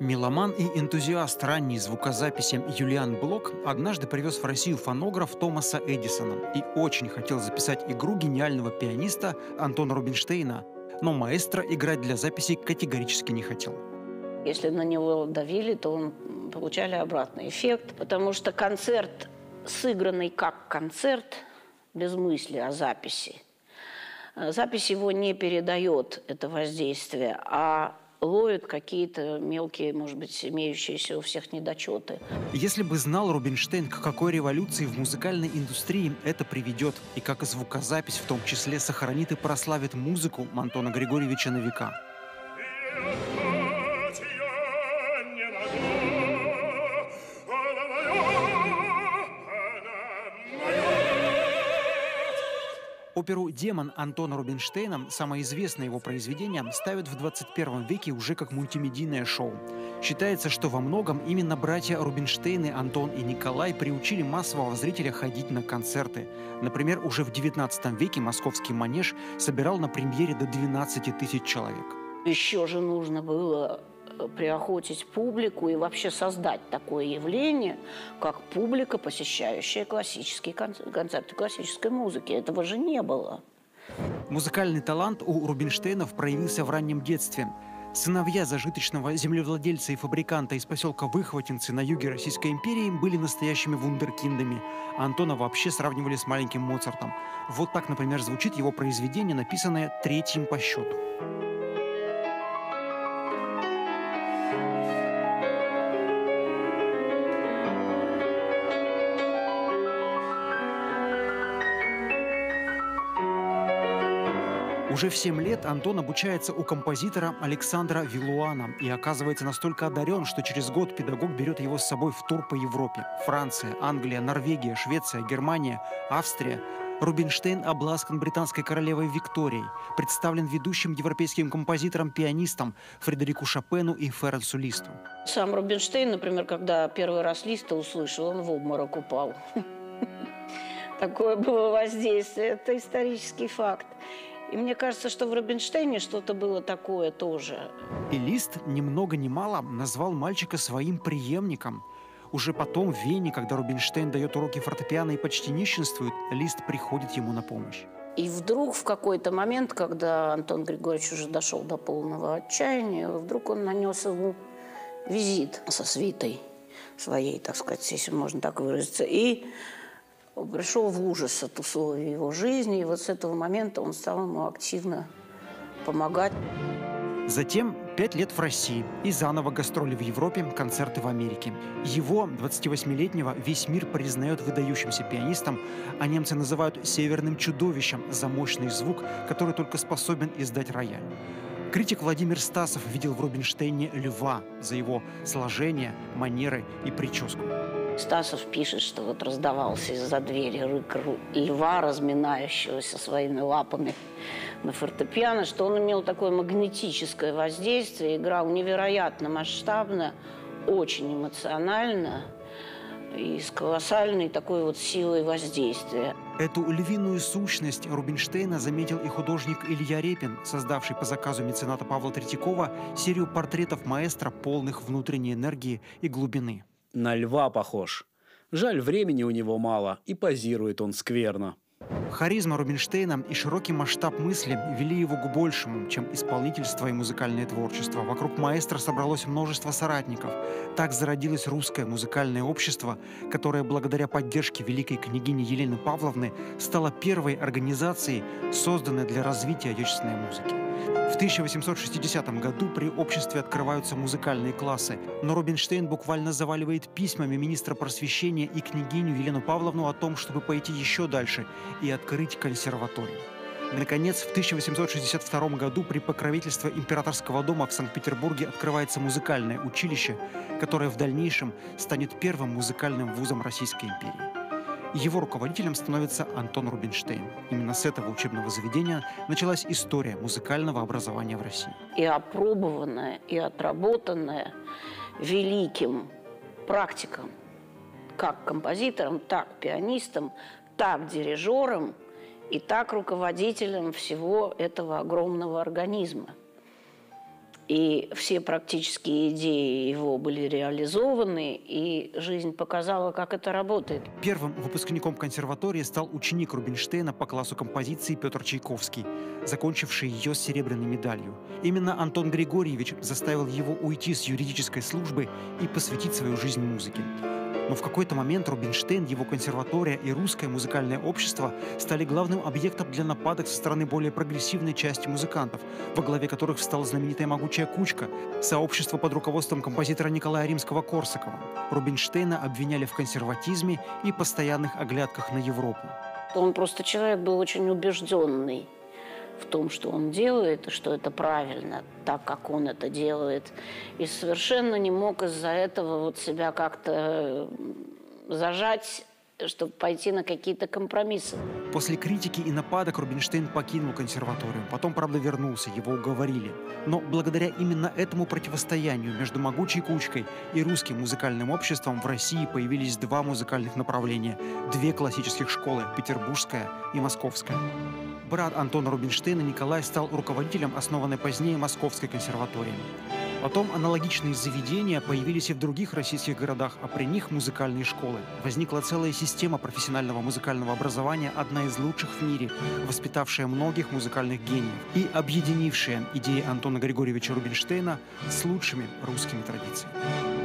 Меломан и энтузиаст ранней звукозаписи Юлиан Блок однажды привез в Россию фонограф Томаса Эдисона и очень хотел записать игру гениального пианиста Антона Рубинштейна, но маэстро играть для записи категорически не хотел. Если на него давили, то он получали обратный эффект, потому что концерт, сыгранный как концерт, без мысли о записи, запись его не передает это воздействие, а ловят какие-то мелкие, может быть, имеющиеся у всех недочеты. Если бы знал Рубинштейн, к какой революции в музыкальной индустрии это приведет, и как звукозапись в том числе сохранит и прославит музыку Антона Григорьевича на века. Оперу «Демон» Антона Рубинштейна, самое известное его произведение, ставят в 21 веке уже как мультимедийное шоу. Считается, что во многом именно братья Рубинштейны, Антон и Николай приучили массового зрителя ходить на концерты. Например, уже в 19 веке московский манеж собирал на премьере до 12 тысяч человек. Еще же нужно было приохотить публику и вообще создать такое явление, как публика, посещающая классические концерты классической музыки. Этого же не было. Музыкальный талант у Рубинштейнов проявился в раннем детстве. Сыновья зажиточного землевладельца и фабриканта из поселка Выхватинцы на юге Российской империи были настоящими вундеркиндами. Антона вообще сравнивали с маленьким Моцартом. Вот так, например, звучит его произведение, написанное третьим по счету. Уже в 7 лет Антон обучается у композитора Александра Вилуана и оказывается настолько одарен, что через год педагог берет его с собой в тур по Европе. Франция, Англия, Норвегия, Швеция, Германия, Австрия. Рубинштейн обласкан британской королевой Викторией, представлен ведущим европейским композитором-пианистом Фредерику Шопену и Ференсу Листу. Сам Рубинштейн, например, когда первый раз Листа услышал, он в обморок упал. Такое было воздействие, это исторический факт. И мне кажется, что в Рубинштейне что-то было такое тоже. И Лист ни много ни мало назвал мальчика своим преемником. Уже потом в Вене, когда Рубинштейн дает уроки фортепиано и почти нищенствует, Лист приходит ему на помощь. И вдруг в какой-то момент, когда Антон Григорьевич уже дошел до полного отчаяния, вдруг он нанес ему визит со свитой своей, так сказать, если можно так выразиться. И пришел в ужас от условий его жизни, и вот с этого момента он стал ему активно помогать. Затем пять лет в России и заново гастроли в Европе, концерты в Америке. Его, 28-летнего, весь мир признает выдающимся пианистом, а немцы называют «северным чудовищем» за мощный звук, который только способен издать рояль. Критик Владимир Стасов видел в Рубинштейне льва за его сложение, манеры и прическу. Стасов пишет, что вот раздавался из-за двери рык льва, разминающегося своими лапами на фортепиано, что он имел такое магнетическое воздействие, играл невероятно масштабно, очень эмоционально и с колоссальной такой вот силой воздействия. Эту львиную сущность Рубинштейна заметил и художник Илья Репин, создавший по заказу мецената Павла Третьякова серию портретов маэстро, полных внутренней энергии и глубины на льва похож. Жаль, времени у него мало, и позирует он скверно. Харизма Рубинштейна и широкий масштаб мысли вели его к большему, чем исполнительство и музыкальное творчество. Вокруг маэстро собралось множество соратников. Так зародилось русское музыкальное общество, которое благодаря поддержке великой княгини Елены Павловны стало первой организацией, созданной для развития отечественной музыки. В 1860 году при обществе открываются музыкальные классы, но Рубинштейн буквально заваливает письмами министра просвещения и княгиню Елену Павловну о том, чтобы пойти еще дальше и открыть консерваторию. Наконец, в 1862 году при покровительстве императорского дома в Санкт-Петербурге открывается музыкальное училище, которое в дальнейшем станет первым музыкальным вузом Российской империи. Его руководителем становится Антон Рубинштейн. Именно с этого учебного заведения началась история музыкального образования в России. И опробованная, и отработанная великим практиком, как композитором, так пианистом, так дирижером и так руководителем всего этого огромного организма. И все практические идеи его были реализованы, и жизнь показала, как это работает. Первым выпускником консерватории стал ученик Рубинштейна по классу композиции Петр Чайковский, закончивший ее с серебряной медалью. Именно Антон Григорьевич заставил его уйти с юридической службы и посвятить свою жизнь музыке. Но в какой-то момент Рубинштейн, его консерватория и русское музыкальное общество стали главным объектом для нападок со стороны более прогрессивной части музыкантов, во главе которых встала знаменитая «Могучая кучка» — сообщество под руководством композитора Николая Римского-Корсакова. Рубинштейна обвиняли в консерватизме и постоянных оглядках на Европу. Он просто человек был очень убежденный в том, что он делает, и что это правильно, так, как он это делает. И совершенно не мог из-за этого вот себя как-то зажать чтобы пойти на какие-то компромиссы. После критики и нападок Рубинштейн покинул консерваторию. Потом, правда, вернулся, его уговорили. Но благодаря именно этому противостоянию между могучей кучкой и русским музыкальным обществом в России появились два музыкальных направления. Две классических школы – петербургская и московская. Брат Антона Рубинштейна Николай стал руководителем основанной позднее Московской консерватории. Потом аналогичные заведения появились и в других российских городах, а при них музыкальные школы. Возникла целая система профессионального музыкального образования, одна из лучших в мире, воспитавшая многих музыкальных гениев и объединившая идеи Антона Григорьевича Рубинштейна с лучшими русскими традициями.